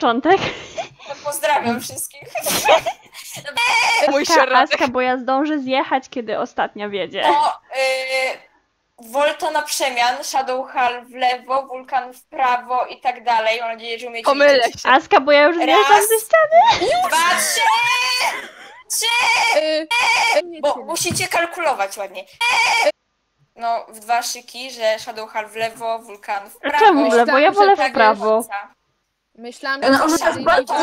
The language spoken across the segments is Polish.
początek. No, pozdrawiam wszystkich. Mój Aska. Aska, bo ja zdążę zjechać, kiedy ostatnia wiedzie. To y, Volto na przemian, Shadow Hall w lewo, Wulkan w prawo i tak dalej. Mam nadzieję, że umiecie Pomylę się. Aska, bo ja już Raz. ze ściany. Dwa, trzy! Trzy! Y, y, nie Bo musicie kalkulować ładnie. No, w dwa szyki, że Shadow Hall w lewo, Wulkan w prawo. czemu w lewo? Ja wolę w tak prawo. Myślałam, No, że ona chcesz jest day bardzo w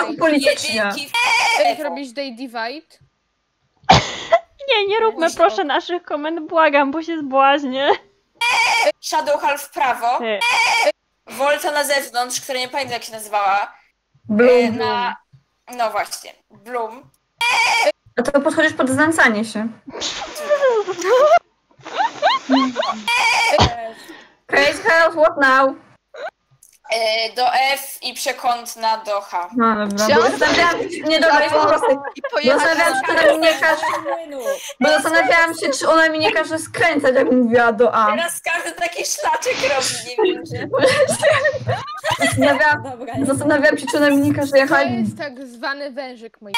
Chcesz robić day divide? Nie, nie róbmy proszę naszych komend, błagam, bo się zbłaźnię. Shadow Hall w prawo, Ty. Volta na zewnątrz, która nie pamiętam jak się nazywała. E, Bloom. Na... No właśnie, Bloom. A to podchodzisz pod znęcanie się. Crazy House, what now? E, Do F i przekątna do H. No dobra, bo zastanawiałam się, nie dobra, po prostu, I bo pojechać zastanawiałam się, czy ona mi nie każe, bo zastanawiałam się, czy ona mi nie każe skręcać, jak mówiła do A. Teraz każdy taki szlaczek robi, nie wiem, że... Zastanawiałam, zastanawiałam się, czy ona mi nie każe To jechać jest tak zwany wężyk mój.